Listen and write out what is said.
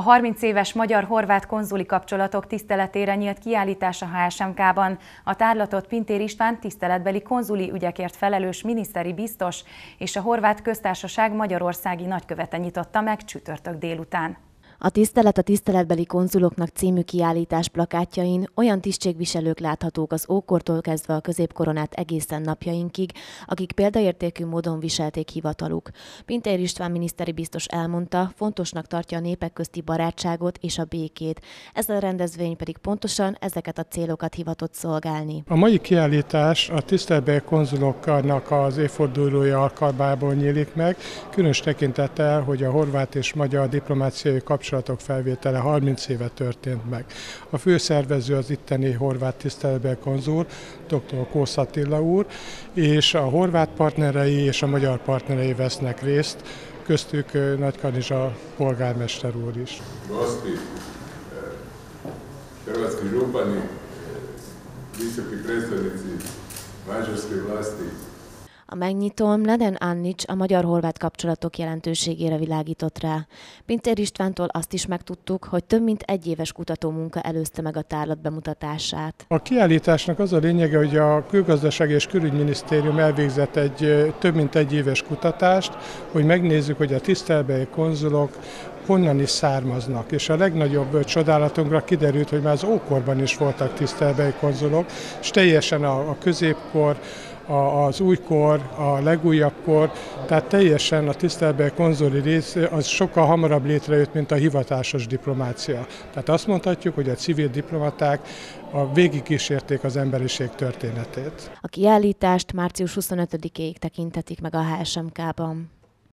A 30 éves magyar-horvát konzuli kapcsolatok tiszteletére nyílt kiállítás a HSMK-ban. A tárlatot Pintér István tiszteletbeli konzuli ügyekért felelős miniszteri biztos és a horvát köztársaság magyarországi nagykövete nyitotta meg csütörtök délután. A Tisztelet a tiszteletbeli konzuloknak című kiállítás plakátjain olyan tisztségviselők láthatók az ókortól kezdve a középkoronát egészen napjainkig, akik példaértékű módon viselték hivataluk. Pintér István miniszteri biztos elmondta, fontosnak tartja a népek közti barátságot és a békét. Ez a rendezvény pedig pontosan ezeket a célokat hivatott szolgálni. A mai kiállítás a tiszteletbeli konzuloknak az évfordulója alkalmából nyílik meg, különös tekintettel, hogy a horvát és magyar diplomáciai kapcsolatok kapcsolatok felvétele 30 éve történt meg. A főszervező az itteni horvát tiszteletben konzul, dr. Kósz úr, és a horvát partnerei és a magyar partnerei vesznek részt, köztük Nagykanizsa polgármester úr is. Gosti, hrvatski župani, visoki predstavnici mađarske vlasti, a megnyitón Leden Annics a magyar-horvát kapcsolatok jelentőségére világított rá. Pintér Istvántól azt is megtudtuk, hogy több mint egy éves kutatómunka előzte meg a tárlat bemutatását. A kiállításnak az a lényege, hogy a Külgazdaság és Külügyminisztérium elvégzett egy több mint egy éves kutatást, hogy megnézzük, hogy a tisztelbeli konzulok honnan is származnak. És a legnagyobb csodálatunkra kiderült, hogy már az ókorban is voltak tisztelbeli konzulok, és teljesen a, a középkor, a, az újkor, a legújabb kor, tehát teljesen a tisztelbeli konzuli rész az sokkal hamarabb létrejött, mint a hivatásos diplomácia. Tehát azt mondhatjuk, hogy a civil diplomaták a végig kísérték az emberiség történetét. A kiállítást március 25-ig tekintetik meg a HSMK-ban.